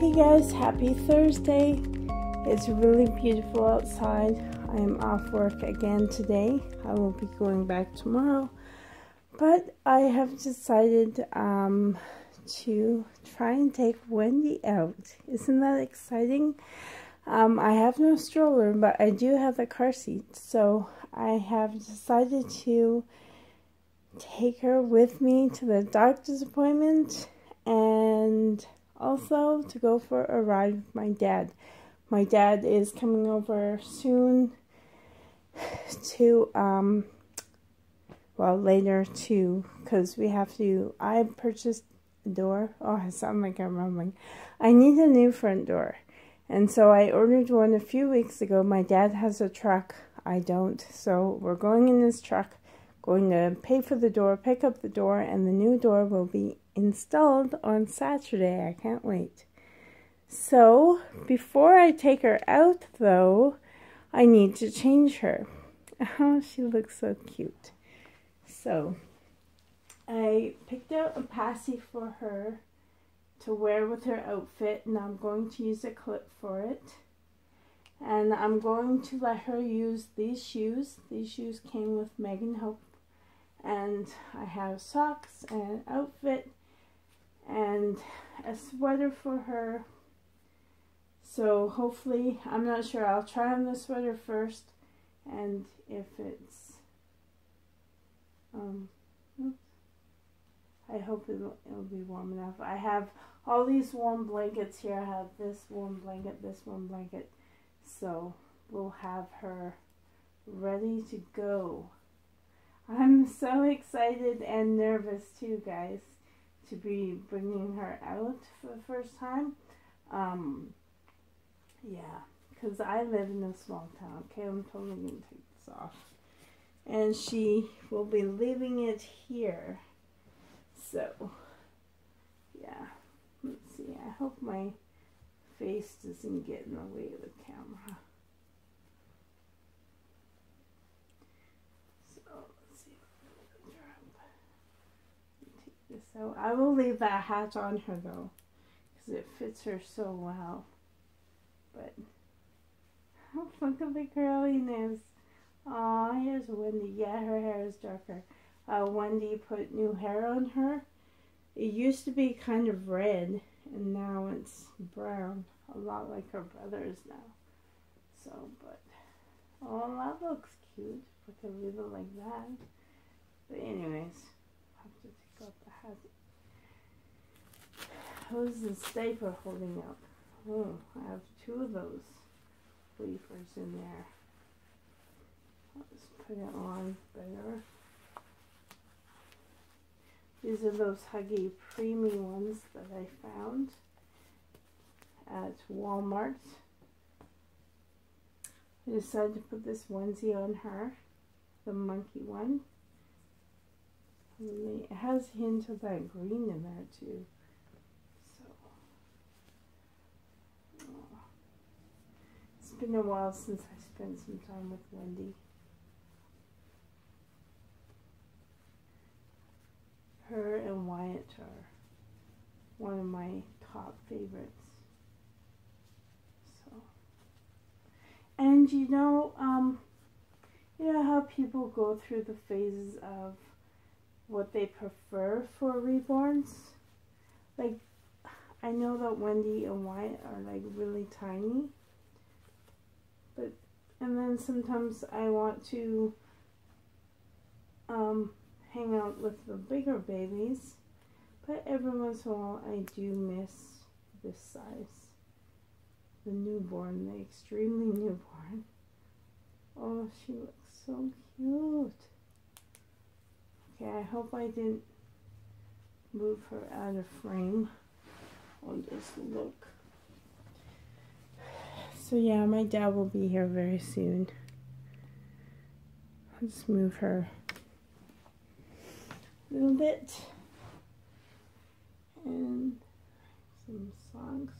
Hey guys, happy Thursday. It's really beautiful outside. I am off work again today. I will be going back tomorrow. But I have decided um, to try and take Wendy out. Isn't that exciting? Um, I have no stroller, but I do have the car seat. So I have decided to take her with me to the doctor's appointment and also to go for a ride with my dad. My dad is coming over soon to, um, well, later too, because we have to. I purchased a door. Oh, I sound like I'm rumbling. I need a new front door. And so I ordered one a few weeks ago. My dad has a truck. I don't. So we're going in this truck, going to pay for the door, pick up the door, and the new door will be installed on Saturday. I can't wait. So, before I take her out, though, I need to change her. Oh, she looks so cute. So, I picked out a passy for her to wear with her outfit, and I'm going to use a clip for it. And I'm going to let her use these shoes. These shoes came with Megan Hope. And I have socks and outfit and a sweater for her. So hopefully, I'm not sure, I'll try on the sweater first and if it's, um, I hope it'll, it'll be warm enough. I have all these warm blankets here. I have this warm blanket, this warm blanket. So we'll have her ready to go. I'm so excited and nervous too, guys to be bringing her out for the first time. Um, yeah, because I live in a small town. Okay, I'm totally going to take this off. And she will be leaving it here. So, yeah. Let's see. I hope my face doesn't get in the way of the camera. So I will leave that hat on her though, because it fits her so well. But look at the curliness. Aw, here's Wendy. Yeah, her hair is darker. Uh, Wendy put new hair on her. It used to be kind of red, and now it's brown, a lot like her brother's now. So, but oh, that looks cute. If I could leave it like that. But anyways, off the. The stapler holding up? Oh, I have two of those wafers in there. Let's put it on better. These are those Huggy Preemie ones that I found at Walmart. I decided to put this onesie on her, the monkey one. It has a hint of that green in there too. So oh. it's been a while since I spent some time with Wendy. Her and Wyatt are one of my top favorites. So, and you know, um, you know how people go through the phases of what they prefer for reborns? Like, I know that Wendy and Wyatt are like really tiny but and then sometimes I want to um, hang out with the bigger babies but every once in a while I do miss this size. The newborn the extremely newborn. Oh she looks so cute okay I hope I didn't move her out of frame on this look so yeah, my dad will be here very soon. Let's move her a little bit. And some socks.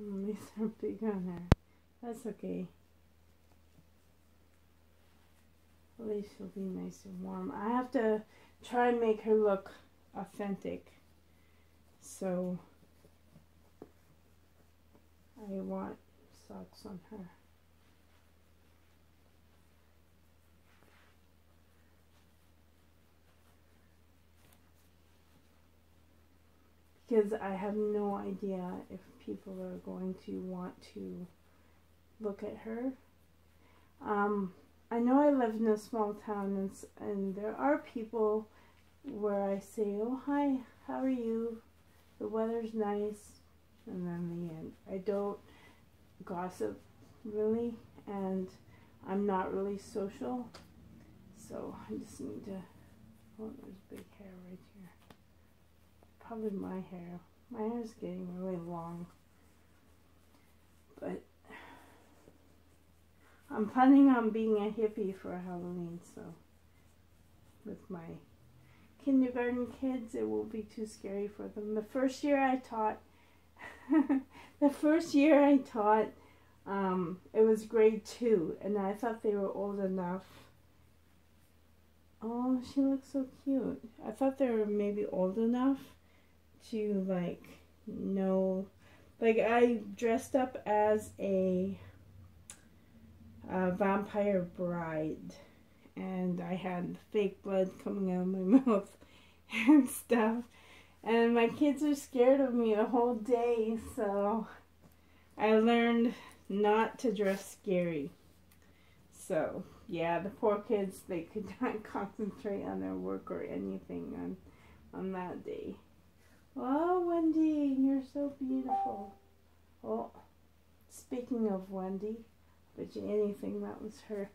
These are big on there. That's okay. At least she'll be nice and warm. I have to try and make her look authentic. So I want socks on her. Because I have no idea if people are going to want to look at her. Um, I know I live in a small town and, and there are people where I say, oh, hi, how are you? The weather's nice. And then the end. I don't gossip really and I'm not really social. So I just need to, oh, there's big hair right here. Probably my hair. My hair is getting really long. But I'm planning on being a hippie for Halloween, so with my kindergarten kids, it won't be too scary for them. The first year I taught, the first year I taught, um, it was grade two, and I thought they were old enough. Oh, she looks so cute. I thought they were maybe old enough to like know. Like I dressed up as a uh, Vampire Bride. And I had fake blood coming out of my mouth and stuff. And my kids were scared of me the whole day, so I learned not to dress scary. So, yeah, the poor kids, they could not concentrate on their work or anything on, on that day. Oh, Wendy, you're so beautiful. Oh, speaking of Wendy, but anything, that was her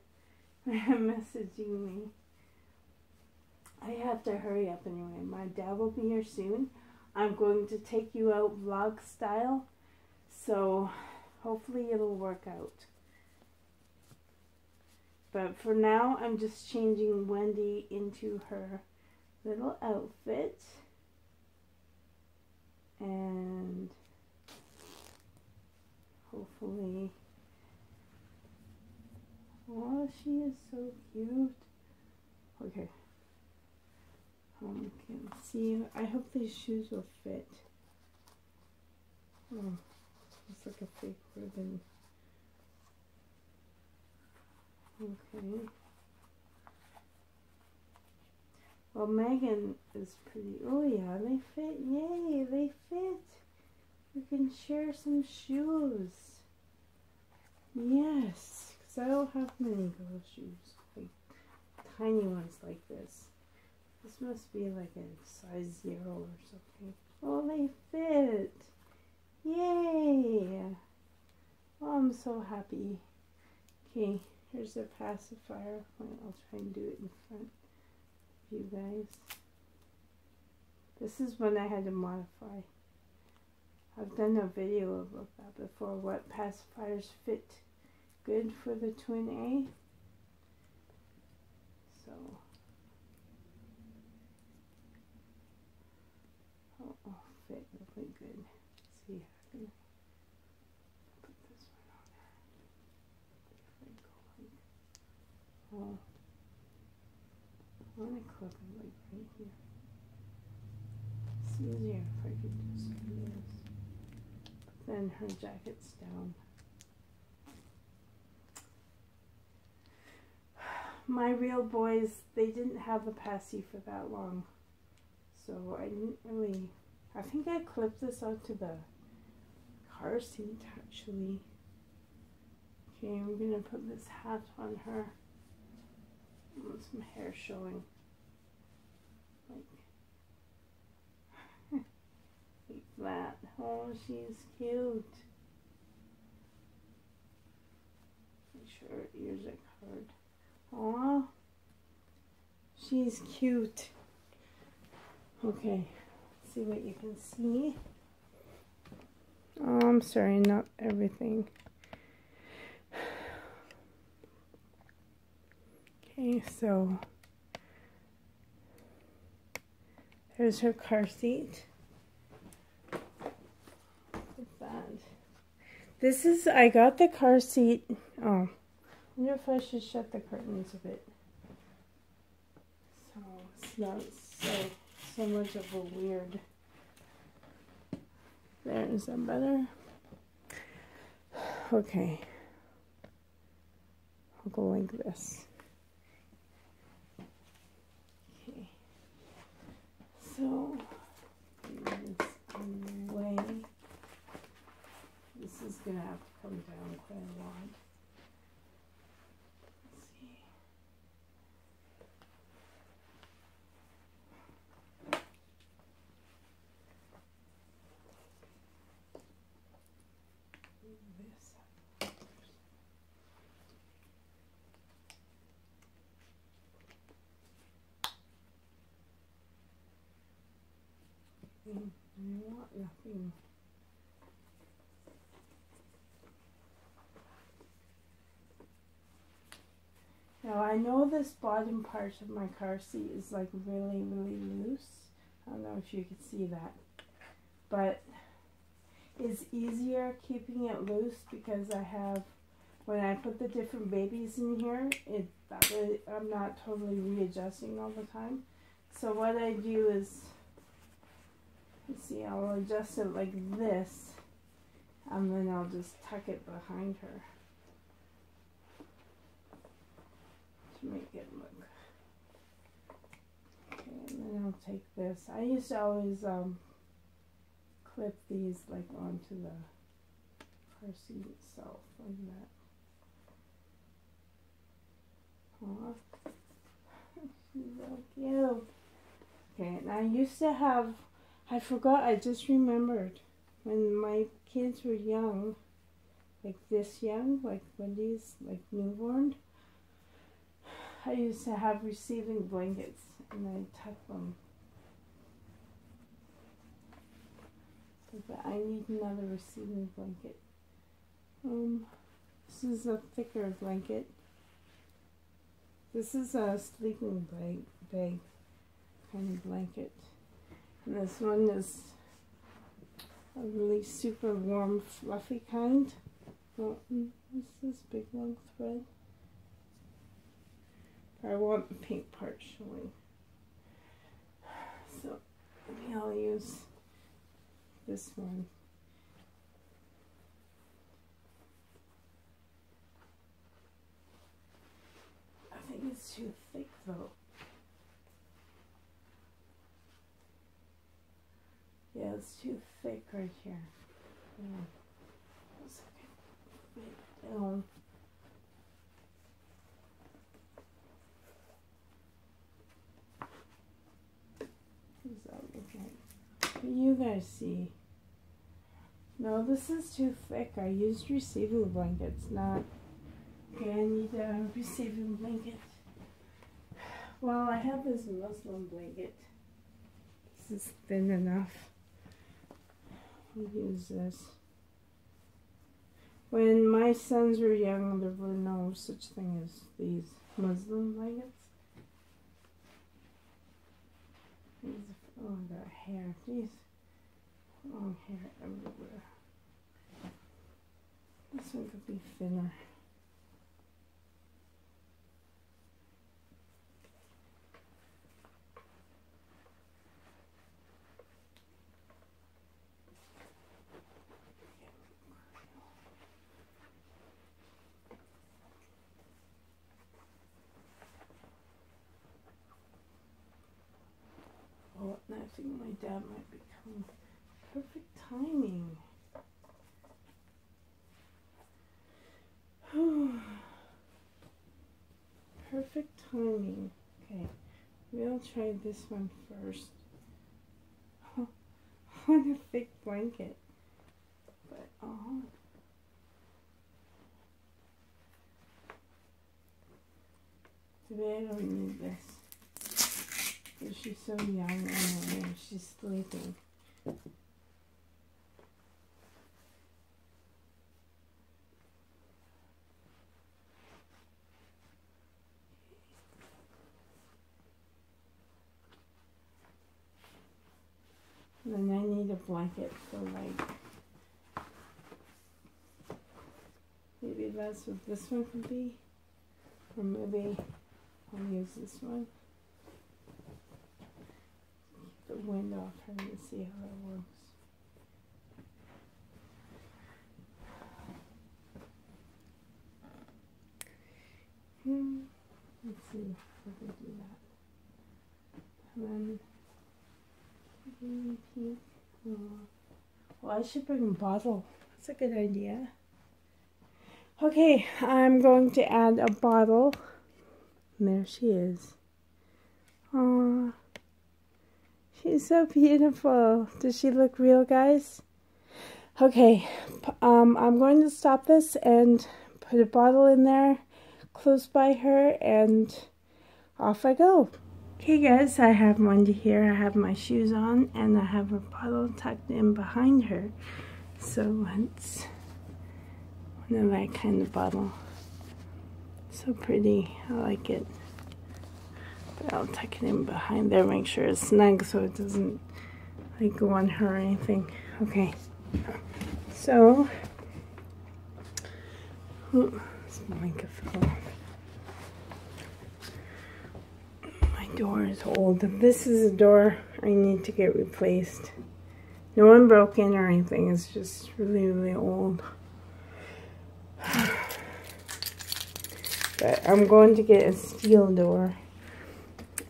messaging me. I have to hurry up anyway. My dad will be here soon. I'm going to take you out vlog style. So hopefully it'll work out. But for now, I'm just changing Wendy into her little outfit. And hopefully Oh, she is so cute. Okay. Um, can see. I hope these shoes will fit. Oh, it's like a fake ribbon. Okay. Well, Megan is pretty. Oh, yeah, they fit. Yay, they fit. We can share some shoes. Yes. I don't have many girl shoes, like tiny ones like this. This must be like a size zero or something. Oh, they fit! Yay! Oh, I'm so happy. Okay, here's the pacifier. I'll try and do it in front of you guys. This is one I had to modify. I've done a video about that before, what pacifiers fit good for the twin A. So, oh, oh fit really good. Let's see, I can put this one on oh, I want to clip it like right here. It's easier if I could just do this. But then her jacket's down. My real boys, they didn't have the passy for that long. So I didn't really, I think I clipped this onto the car seat actually. Okay, I'm to put this hat on her. With some hair showing. Like, like that. Oh, she's cute. Make sure her ears are covered. Aw. She's cute. Okay. See what you can see. Oh, I'm sorry, not everything. Okay, so there's her car seat. This is, I got the car seat. Oh, wonder if I should shut the curtains a bit. So it's not so so much of a weird. There, is that better? Okay. I'll go like this. Okay. So, this way. This is going to have to come down quite a lot. Now I know this bottom part of my car seat is like really, really loose. I don't know if you can see that. But it's easier keeping it loose because I have, when I put the different babies in here, it I'm not totally readjusting all the time. So what I do is See, I'll adjust it like this, and then I'll just tuck it behind her to make it look. Okay, and then I'll take this. I used to always um, clip these like onto the car seat itself, like that. Aw. She's so cute. Okay, and I used to have I forgot, I just remembered when my kids were young, like this young, like Wendy's, like newborn, I used to have receiving blankets and I tuck them. But I need another receiving blanket. Um, this is a thicker blanket. This is a sleeping bag, bag kind of blanket. This one is a really super warm, fluffy kind. Oh, this is big long thread. I want the pink part showing. So maybe I'll use this one. I think it's too thick though. Yeah, it's too thick right here. Yeah. Get down. Um. What that look like? You guys see? No, this is too thick. I used receiving blankets, not... Okay, I need a uh, receiving blanket. Well, I have this muslin blanket. This is thin enough use this. When my sons were young, there were no such thing as these muslin blankets. These, oh, the hair. These long hair everywhere. This one could be thinner. Dad might be coming. Perfect timing. Perfect timing. Okay, we'll try this one first. on a thick blanket. But, oh. Today I don't need this. She's so young anyway. She's sleeping. Then I need a blanket for like maybe that's what this one could be. Or maybe I'll use this one. Wind off her and see how it works. Hmm. Let's see if we can do that. And then peek. Oh. Well, I should bring a bottle. That's a good idea. Okay, I'm going to add a bottle. And there she is. Aww. She's so beautiful. Does she look real, guys? Okay, um, I'm going to stop this and put a bottle in there close by her and off I go. Okay guys, I have Wendy here. I have my shoes on and I have a bottle tucked in behind her. So it's one of that kind of bottle. So pretty. I like it. I'll tuck it in behind there, make sure it's snug so it doesn't like go on her or anything. Okay. So, microphone. My door is old. This is a door I need to get replaced. No one broke in or anything. It's just really, really old. But I'm going to get a steel door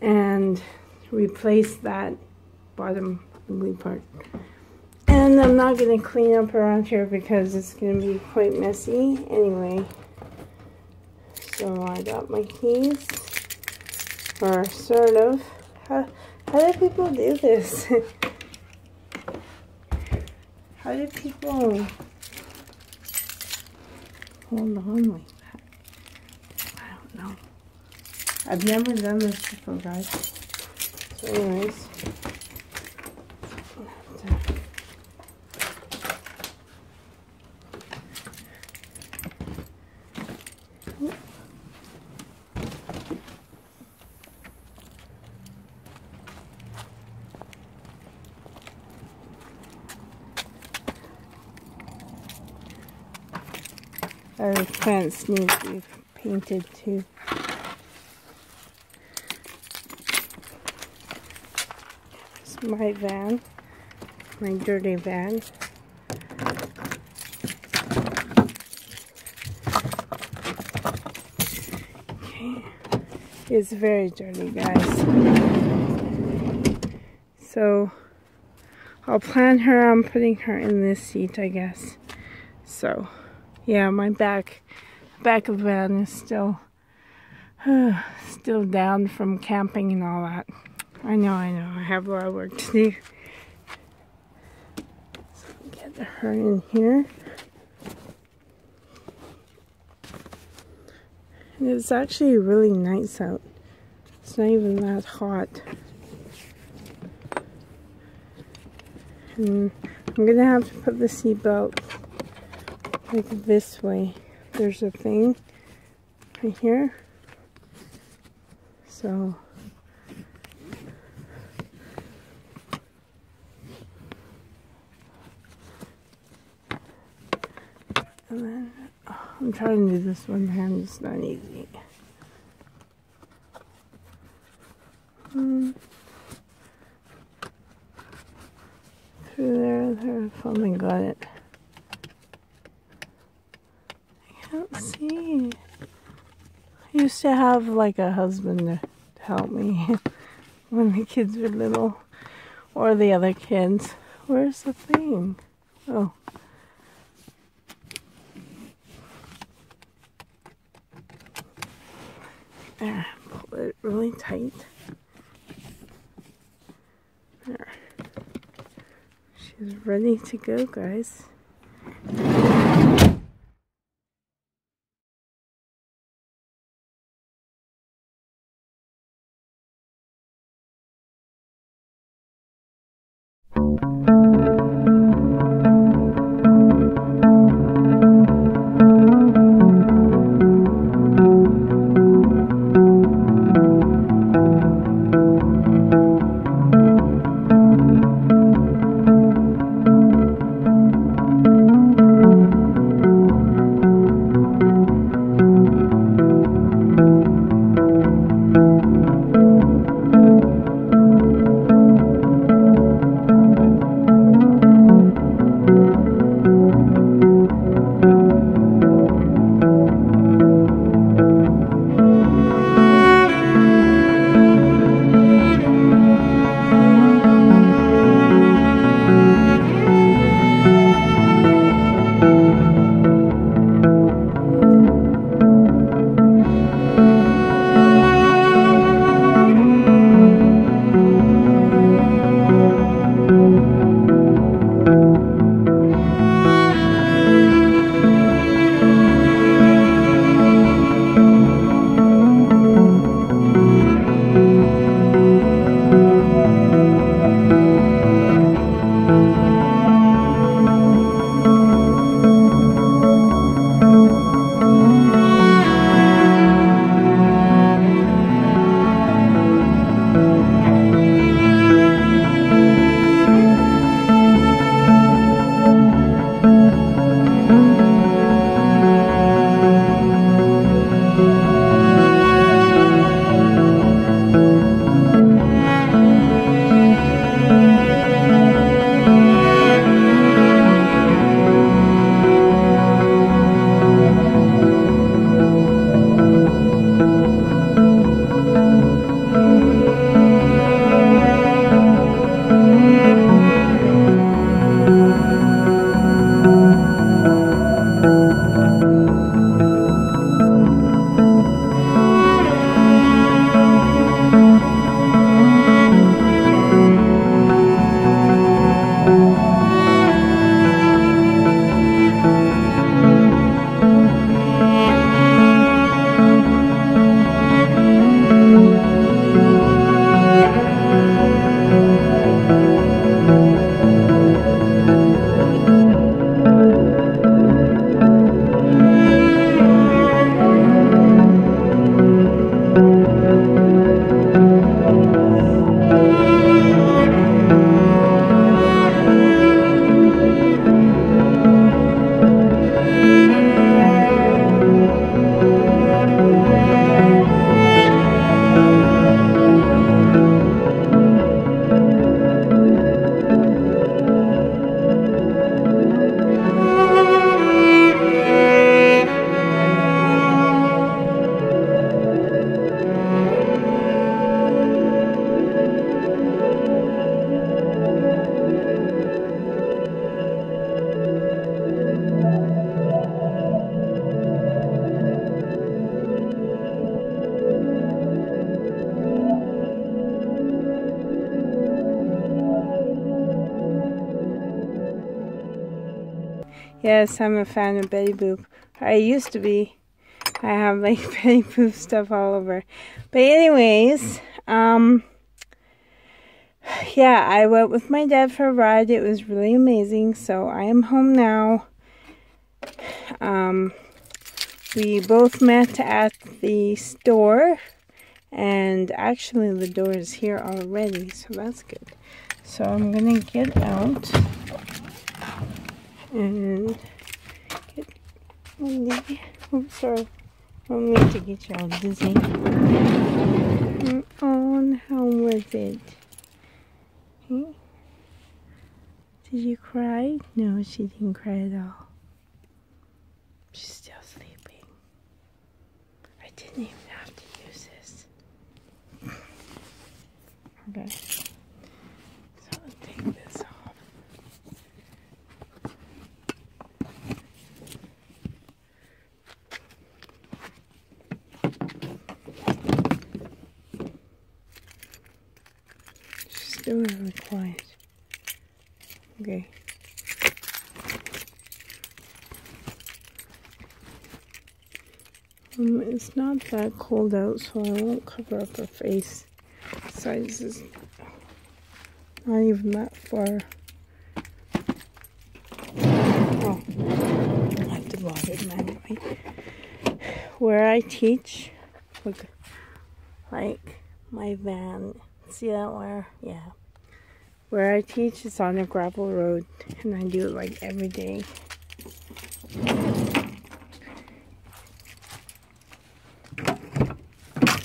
and replace that bottom ugly part. And I'm not going to clean up around here because it's going to be quite messy anyway. So I got my keys, or sort of. How, how do people do this? how do people hold on like that? I don't know. I've never done this before, guys. So anyways. Our fence needs to be painted too. My van, my dirty van. Okay, it's very dirty, guys. So I'll plan her on putting her in this seat, I guess. So yeah, my back back of van is still uh, still down from camping and all that. I know, I know. I have a lot of work to do. So get her in here. And it's actually really nice out. It's not even that hot. And I'm gonna have to put the seatbelt like this way. There's a thing right here. So and then oh, I'm trying to do this one hand, it's not easy. Hmm. Through there, there, finally got it. I can't see. I used to have like a husband to help me when the kids were little. Or the other kids. Where's the thing? Oh. There, pull it really tight. There. She's ready to go, guys. Yes, I'm a fan of Betty Boop. I used to be. I have like Betty Boop stuff all over. But anyways, um yeah, I went with my dad for a ride. It was really amazing. So I am home now. Um we both met at the store and actually the door is here already so that's good so I'm gonna get out and Wendy oh sorry. I don't to get you all dizzy. I'm on how was it. Hmm? did you cry? No she didn't cry at all. She's still sleeping. I didn't even have to use this. Okay. So let's take this off. Still really quiet. Okay. Um, it's not that cold out, so I won't cover up her face size is not even that far. Oh, I manually. Where I teach, look, like my van. See that where? Yeah. Where I teach is on a gravel road, and I do it like every day.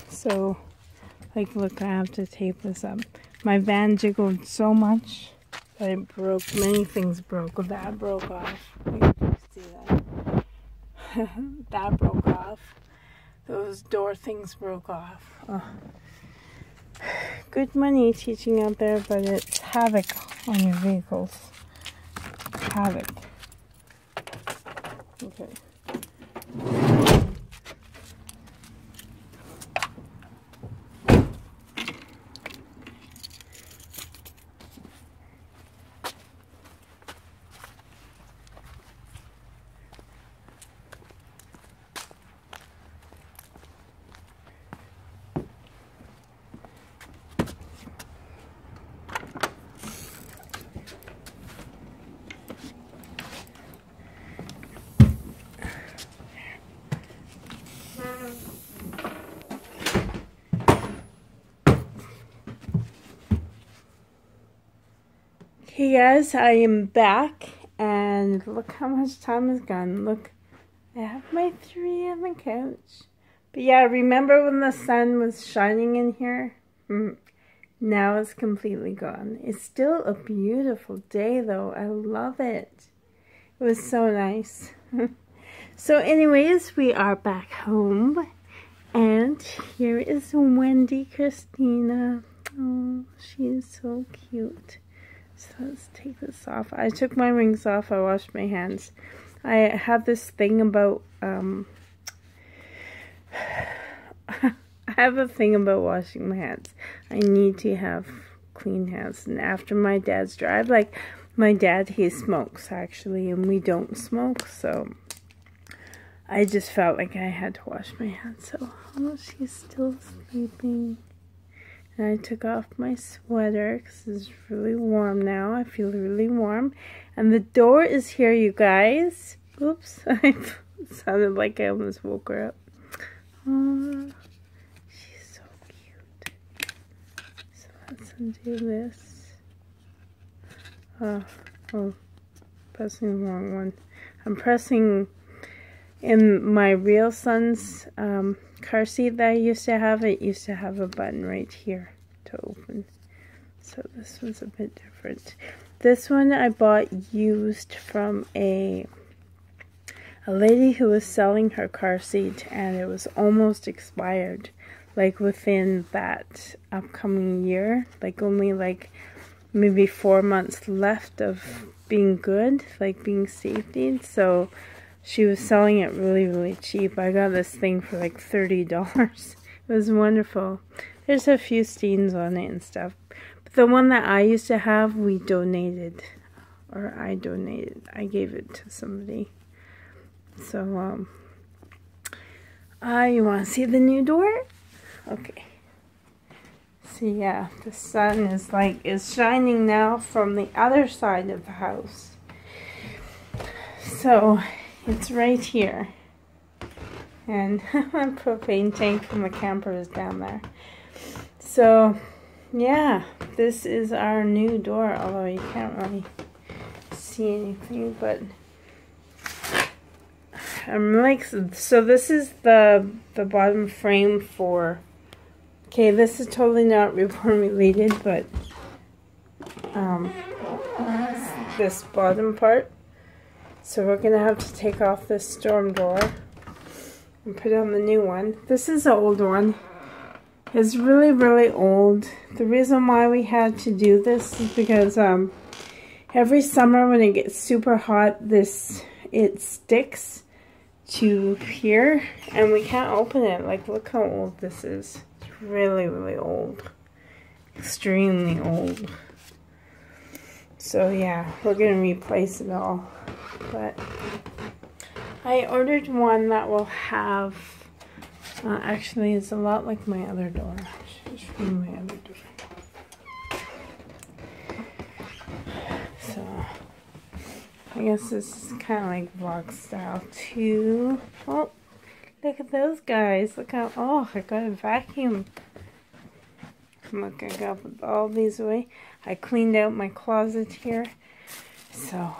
So like, look, I have to tape this up. My van jiggled so much that it broke. Many things broke. That broke off. see that? that broke off. Those door things broke off. Oh. Good money teaching out there, but it's havoc on your vehicles. Havoc. Okay. Guys, I am back and look how much time has gone. Look, I have my three on the couch. But yeah, remember when the sun was shining in here? Mm. Now it's completely gone. It's still a beautiful day though. I love it. It was so nice. so anyways, we are back home. And here is Wendy Christina. Oh, she is so cute. So let's take this off. I took my rings off. I washed my hands. I have this thing about, um, I have a thing about washing my hands. I need to have clean hands. And after my dad's drive, like, my dad, he smokes, actually, and we don't smoke, so I just felt like I had to wash my hands. So, oh, she's still sleeping. And I took off my sweater because it's really warm now. I feel really warm. And the door is here, you guys. Oops, I sounded like I almost woke her up. Oh, she's so cute. So let's undo this. Oh, oh, pressing the wrong one. I'm pressing in my real son's um, car seat that I used to have, it used to have a button right here to open. So this one's a bit different. This one I bought used from a a lady who was selling her car seat and it was almost expired like within that upcoming year like only like maybe four months left of being good like being safety so she was selling it really, really cheap. I got this thing for like $30. It was wonderful. There's a few stains on it and stuff. But the one that I used to have, we donated. or I donated. I gave it to somebody. So, um, uh, you want to see the new door? Okay. See, yeah, the sun is like, is shining now from the other side of the house. So, it's right here. And my propane tank from the camper is down there. So, yeah, this is our new door, although you can't really see anything, but I'm like, so this is the, the bottom frame for, okay, this is totally not reborn related, but, um, this bottom part. So we're going to have to take off this storm door and put on the new one. This is the old one. It's really, really old. The reason why we had to do this is because um, every summer when it gets super hot, this it sticks to here and we can't open it. Like, look how old this is. It's really, really old. Extremely old. So yeah, we're going to replace it all. But I ordered one that will have, uh, actually it's a lot like my other door. Just from my other door. So, I guess this is kind of like vlog style too. Oh, look at those guys. Look how, oh, I got a vacuum. Look, I got all these away. I cleaned out my closet here. So,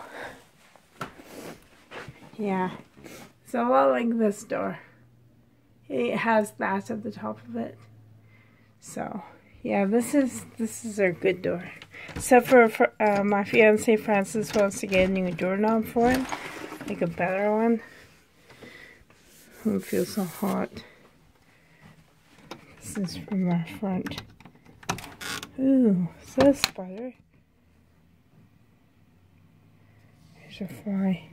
yeah. So a lot like this door. It has that at the top of it. So, yeah, this is this is our good door. Except for, for uh, my fiance Francis wants to get a new doorknob for him, like a better one. It feels so hot. This is from our front. Ooh, is that a spider? There's a fly.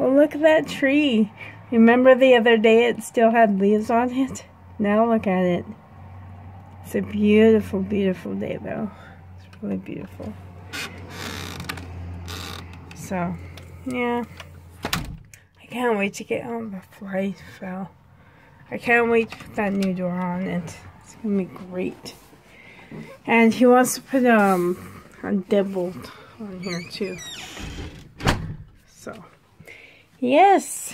Well, look at that tree. Remember the other day it still had leaves on it? Now look at it. It's a beautiful, beautiful day though. It's really beautiful. So, yeah. I can't wait to get on the fly fell. I can't wait to put that new door on it. It's gonna be great. And he wants to put um a deadbolt on here too. Yes.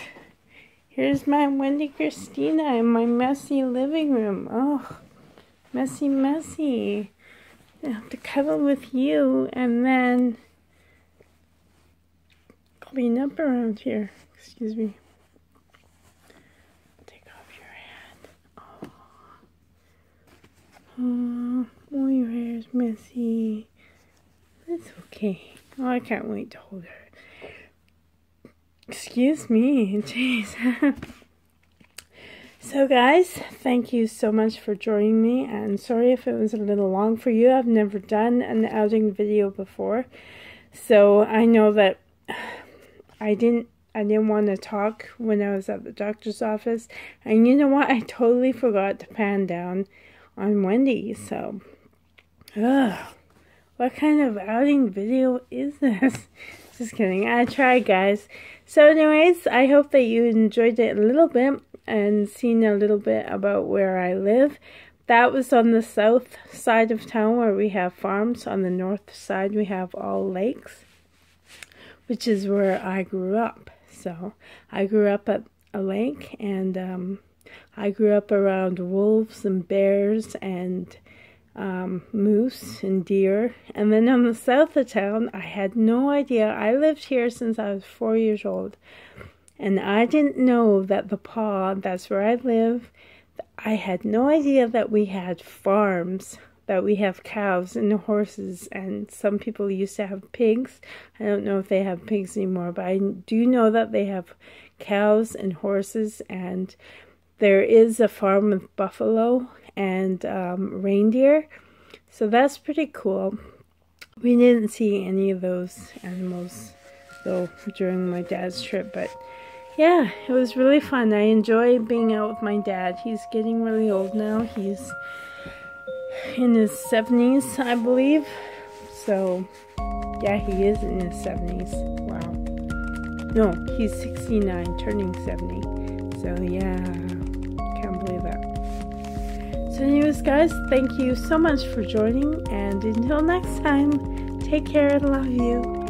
Here's my Wendy Christina in my messy living room. Oh, messy, messy. I have to cuddle with you and then clean up around here. Excuse me. Take off your hat. Oh, oh your hair is messy. That's okay. Oh, I can't wait to hold her. Excuse me, jeez. so guys, thank you so much for joining me and sorry if it was a little long for you. I've never done an outing video before. So I know that I didn't I didn't want to talk when I was at the doctor's office. And you know what? I totally forgot to pan down on Wendy. So, ugh, what kind of outing video is this? Just kidding. I tried, guys. So anyways, I hope that you enjoyed it a little bit and seen a little bit about where I live. That was on the south side of town where we have farms. On the north side we have all lakes, which is where I grew up. So I grew up at a lake and um, I grew up around wolves and bears and um, moose and deer. And then on the south of town, I had no idea. I lived here since I was four years old. And I didn't know that the paw, that's where I live, I had no idea that we had farms, that we have cows and horses, and some people used to have pigs. I don't know if they have pigs anymore, but I do know that they have cows and horses, and there is a farm with buffalo and um, reindeer. So that's pretty cool. We didn't see any of those animals though during my dad's trip, but yeah, it was really fun. I enjoy being out with my dad. He's getting really old now. He's in his 70s, I believe. So, yeah, he is in his 70s. Wow. No, he's 69, turning 70. So, yeah. So, anyways, guys, thank you so much for joining, and until next time, take care and love you.